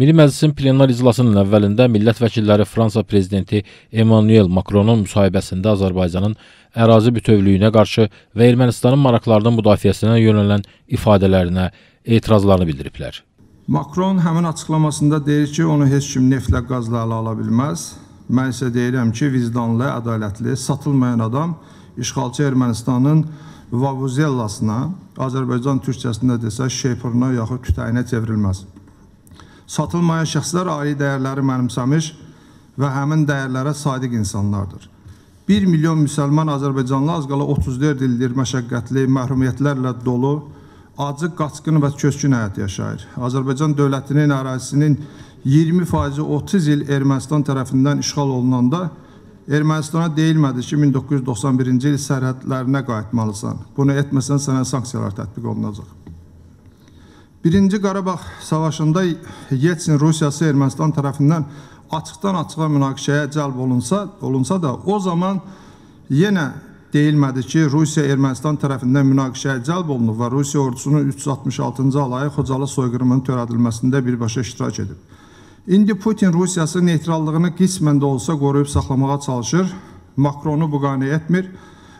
Milli Məclisin plenar iclasının əvvəlində millət vəkilləri Fransa prezidenti Emmanuel Macronun müsahibəsində Azərbaycanın ərazi bütövlüyünə qarşı və Ermənistanın maraqlarının müdafiəsinə yönələn ifadələrinə etirazlarını bildiriblər. Makron həmin açıqlamasında deyir ki, onu heç kim neftlə, qazla ələ ala bilməz. Mən isə deyirəm ki, vicdanlı, ədalətli, satılmayan adam işğalçı Ermənistanın vavuzellasına, Azərbaycan türkçəsində desə, şeypuruna yaxud kütəyinə çevrilməz. Satılmayan şəxslər ali dəyərləri mənimsəmiş və həmin dəyərlərə sadiq insanlardır. 1 milyon müsəlman Azərbaycanlı az qala 34 ildir məşəqqətli, məhrumiyyətlərlə dolu, acı, qaçqın və köçkün həyat yaşayır. Azərbaycan dövlətinin ərazisinin 20%-i 30 il Ermənistan tərəfindən işğal olunanda Ermənistana deyilmədi ki, 1991-ci il sərhədlərinə qayıtmalısan. Bunu etməsən sənə sanksiyalar tətbiq olunacaq. Birinci Qarabağ savaşında Yeltsin Rusiyası Ermənistan tərəfindən açıqdan açığa münaqişəyə cəlb olunsa, olunsa da o zaman yenə deyilmədi ki, Rusiya Ermənistan tərəfindən münaqişəyə cəlb olunub və Rusiya ordusunun 366-cı alayı Xocalı soyqırımının törədilməsində birbaşa iştirak edib. İndi Putin Rusiyası neytrallığını qismən də olsa qoruyub saxlamağa çalışır. Makronu bu qane etmir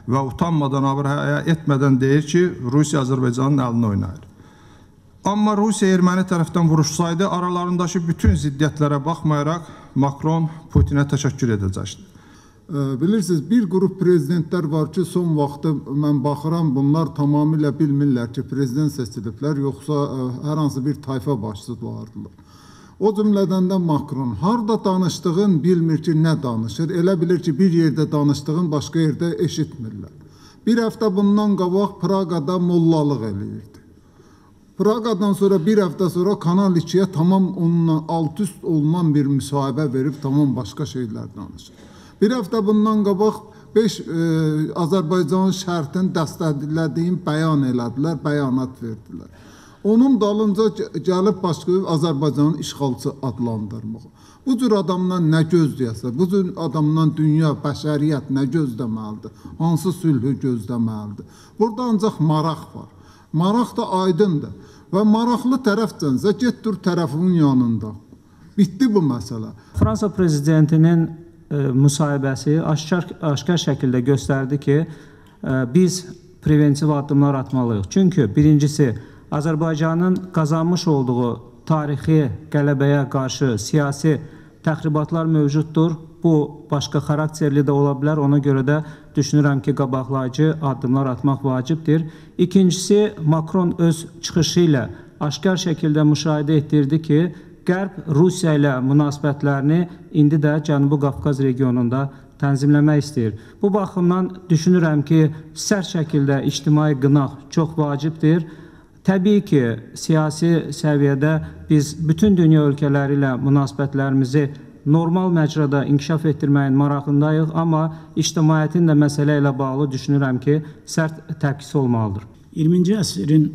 və utanmadan, abır etmədən deyir ki, Rusiya Azərbaycanın əlini oynayır. Amma Rusiya erməni tərəfdən vuruşsaydı, aralarındakı bütün ziddiyyətlərə baxmayaraq Makron Putinə təşəkkür edəcəkdi. Bilirsiniz, bir qrup prezidentlər var ki, son vaxtı mən baxıram, bunlar tamamilə bilmirlər ki, prezident seçiliblər, yoxsa hər hansı bir tayfa başçısı vardılar. O cümlədən də Makron harda danışdığın bilmir ki, nə danışır. Elə bilir ki, bir yerdə danışdığın başqa yerdə eşitmirlər. Bir həftə bundan qabaq Praqada mollalıq eləyirdi. Praqadan sonra bir həftə sonra Kanal 2-yə tamam onunla alt üst olunan bir müsahibə verib tamam başqa şeylər danışır. Bir həftə bundan qabaq 5 e, Azərbaycanın şərtini dəstəklədiyim bəyan elədilər, bəyanat verdilər. Onun dalınca gəlib başlayıb Azərbaycanın işğalçı adlandırmaq. Bu cür adamdan nə gözləyəsə, bu cür adamdan dünya, bəşəriyyət nə gözləməlidir? Hansı sülhü gözləməlidir? Burada ancaq maraq var. Maraq da aydındır. Və maraqlı tərəfdənsə get dur tərəfinin yanında. Bitdi bu məsələ. Fransa prezidentinin e, müsahibəsi aşkar aşkar şəkildə göstərdi ki, e, biz preventiv addımlar atmalıyıq. Çünki birincisi Azərbaycanın qazanmış olduğu tarixi qələbəyə qarşı siyasi təxribatlar mövcuddur. Bu başqa xarakterli də ola bilər. Ona görə də düşünürəm ki, qabaqlayıcı addımlar atmaq vacibdir. İkincisi, Makron öz çıxışı ilə aşkar şəkildə müşahidə etdirdi ki, Qərb Rusiya ilə münasibətlərini indi də Cənubi Qafqaz regionunda tənzimləmək istəyir. Bu baxımdan düşünürəm ki, sərt şəkildə ictimai qınaq çox vacibdir. Təbii ki, siyasi səviyyədə biz bütün dünya ölkələri ilə münasibətlərimizi normal məcrada inkişaf etdirməyin marağındayıq, amma ictimaiyyətin də məsələ ilə bağlı düşünürəm ki, sərt təpkisi olmalıdır. 20-ci əsrin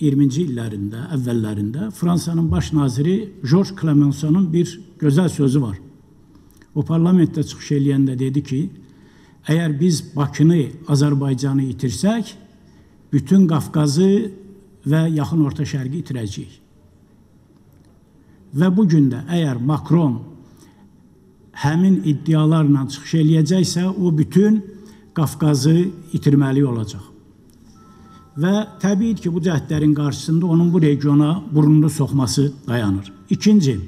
20-ci illərində, əvvəllərində Fransanın baş naziri George Clemenceau'nun bir gözəl sözü var. O parlamentdə çıxış eləyəndə dedi ki, əgər biz Bakını, Azərbaycanı itirsək, bütün Qafqazı və yaxın orta şərqi itirəcəyik. Və bu gün də əgər Makron həmin iddialarla çıxış eləyəcəksə, o bütün Qafqazı itirməli olacaq. Və təbii ki, bu cəhdlərin qarşısında onun bu regiona burnunu soxması dayanır. İkinci,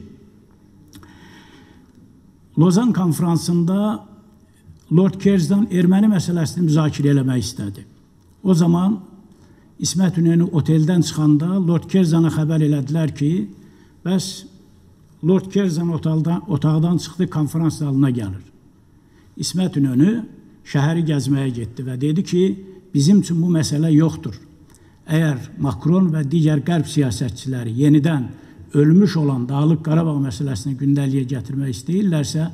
Lozan konfransında Lord Kerzdan erməni məsələsini müzakirə eləmək istədi. O zaman İsmət İnönü oteldən çıxanda Lord Kerzana xəbər elədilər ki, bəs Lord Kerzan otaqdan, otaqdan çıxdı, konferans zalına gəlir. İsmət İnönü şəhəri gəzməyə getdi və dedi ki, bizim üçün bu məsələ yoxdur. Əgər Makron və digər qərb siyasətçiləri yenidən ölmüş olan Dağlıq Qarabağ məsələsini gündəliyə gətirmək istəyirlərsə,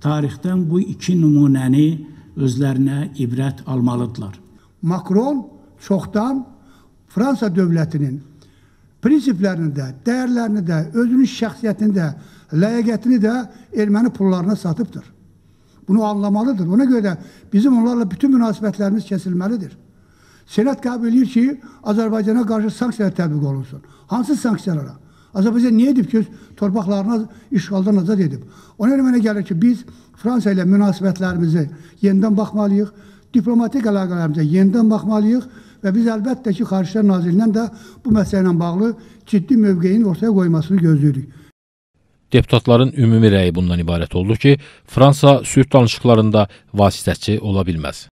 tarixdən bu iki nümunəni özlərinə ibrət almalıdırlar. Makron çoxdan Fransa dövlətinin prinsiplərini də, dəyərlərini də, özünün şəxsiyyətini də, ləyaqətini də erməni pullarına satıbdır. Bunu anlamalıdır. Ona görə də bizim onlarla bütün münasibətlərimiz kəsilməlidir. Senat qəbul edir ki, Azərbaycana qarşı sanksiyalar tətbiq olunsun. Hansı sanksiyalara? Azərbaycan niyə edib ki, öz torpaqlarını işğaldan azad edib? Ona görə mənə gəlir ki, biz Fransa ilə münasibətlərimizi yenidən baxmalıyıq, diplomatik əlaqələrimizə yenidən baxmalıyıq və biz əlbəttə ki, Xarici İşlər Nazirliyindən də bu məsələ ilə bağlı ciddi mövqeyin ortaya qoymasını gözləyirik. Deputatların ümumi rəyi bundan ibarət oldu ki, Fransa sülh danışıqlarında vasitəçi ola bilməz.